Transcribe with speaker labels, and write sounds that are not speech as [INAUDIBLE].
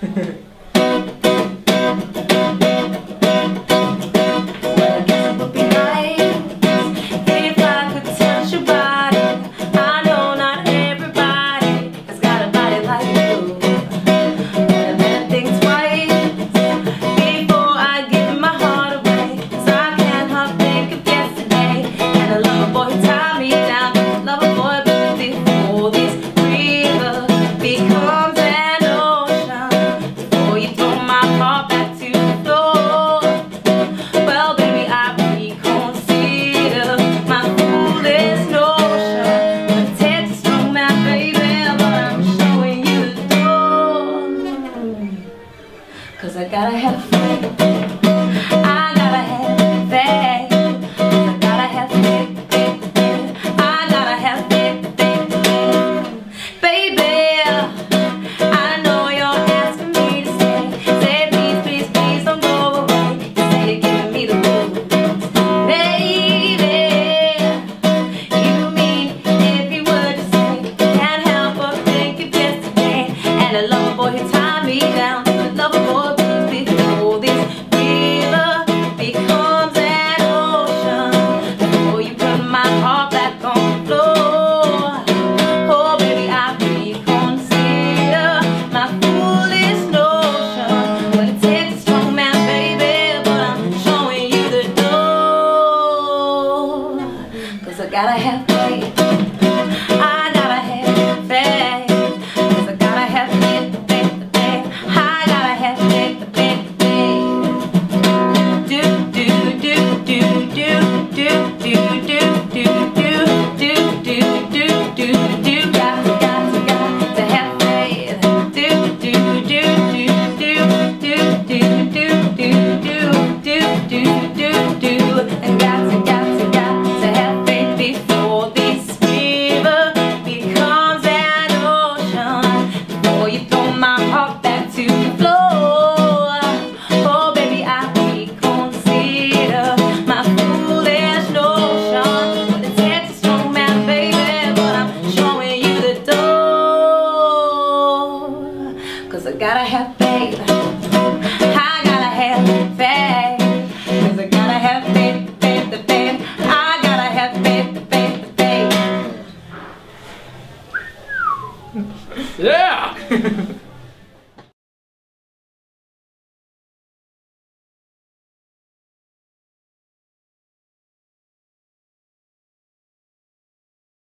Speaker 1: フフフ。Gotta have faith. I gotta have gotta have faith. I gotta have I gotta have faith, faith, faith. I gotta have faith, faith, faith.
Speaker 2: Yeah! [LAUGHS]